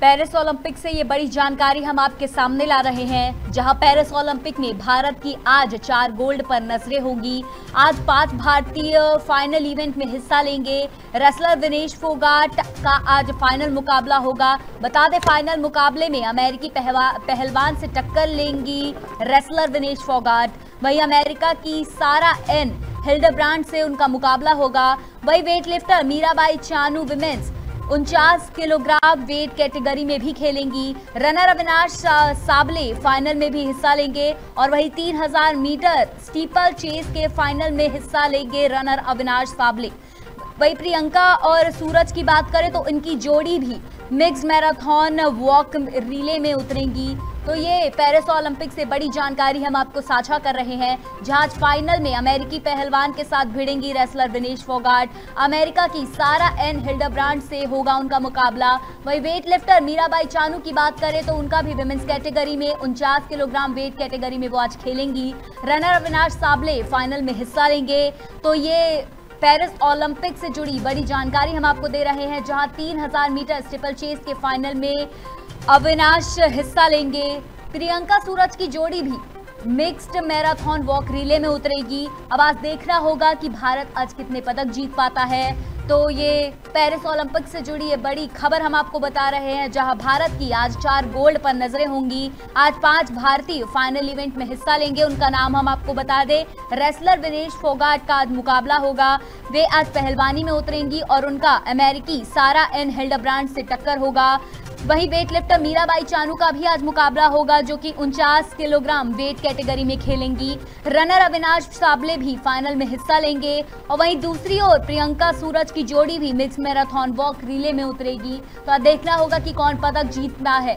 Paris Olympic से ये बड़ी जानकारी हम आपके सामने ला रहे हैं, जहाँ पेरिस ओलंपिक में भारत की आज चार गोल्ड पर नज़रें होंगी। आज पाँच भारतीय फाइनल इवेंट में हिस्सा लेंगे। रेसलर दिनेश फोगाट का आज फाइनल मुकाबला होगा। बता दें फाइनल मुकाबले में अमेरिकी पहलवान से टक्कर लेंगी रेसलर दिनेश फोगाट। वही अमेरिका की सारा एन हिल्डब्रांड से उनका मुकाबला होगा। वही वेटलिफ्टर मीराबाई चानू विमेंस उनचास किलोग्राम वेट कैटेगरी में भी खेलेंगी। रनर अविनाश साबले फाइनल में भी हिस्सा लेंगे और वही 3000 मीटर स्टीपल चेस के फाइनल में हिस्सा लेंगे रनर अविनाश साबले। वही प्रियंका और सूरज की बात करें तो इनकी जोड़ी भी मिक्स मैराथन, वॉक रिले में उतरेंगी। तो ये पेरिस ओलंपिक से बड़ी जानकारी हम आपको साझा कर रहे हैं, जहाँ आज फाइनल में अमेरिकी पहलवान के साथ भिड़ेंगी रेसलर विनेश फोगाट। अमेरिका की सारा एन हिल्डब्रांड से होगा उनका मुकाबला। वही वेट लिफ्टर मीराबाई चानू की बात करें तो उनका भी विमेंस कैटेगरी में उनचास किलोग्राम वेट कैटेगरी में वो आज खेलेंगी। रनर अविनाश साबले फाइनल में हिस्सा लेंगे। तो ये पेरिस ओलंपिक से जुड़ी बड़ी जानकारी हम आपको दे रहे हैं, जहाँ 3000 मीटर स्टिपल चेस के फाइनल में अविनाश हिस्सा लेंगे। प्रियंका सूरज की जोड़ी भी मिक्स्ड मैराथन वॉक रिले में उतरेगी। अब आज देखना होगा कि भारत आज कितने पदक जीत पाता है। तो ये पेरिस ओलंपिक से जुड़ी ये बड़ी खबर हम आपको बता रहे हैं, जहाँ भारत की आज चार गोल्ड पर नज़रें होंगी। आज पाँच भारतीय फाइनल इवेंट में हिस्सा लेंगे, उनका नाम हम आपको बता दें। रेसलर विनेश फोगाट का आज मुकाबला होगा। वे आज पहलवानी में उतरेंगी और उनका अमेरिकी सारा एन हिल्डब्रांड से टक्कर होगा। वहीं वेट लिफ्टर मीराबाई चानू का भी आज मुकाबला होगा, जो कि उनचास किलोग्राम वेट कैटेगरी में खेलेंगी। रनर अविनाश साबले भी फाइनल में हिस्सा लेंगे, और वहीं दूसरी ओर प्रियंका सूरज की जोड़ी भी मिक्स मैराथन वॉक रिले में उतरेगी। तो देखना होगा कि कौन पदक जीतना है।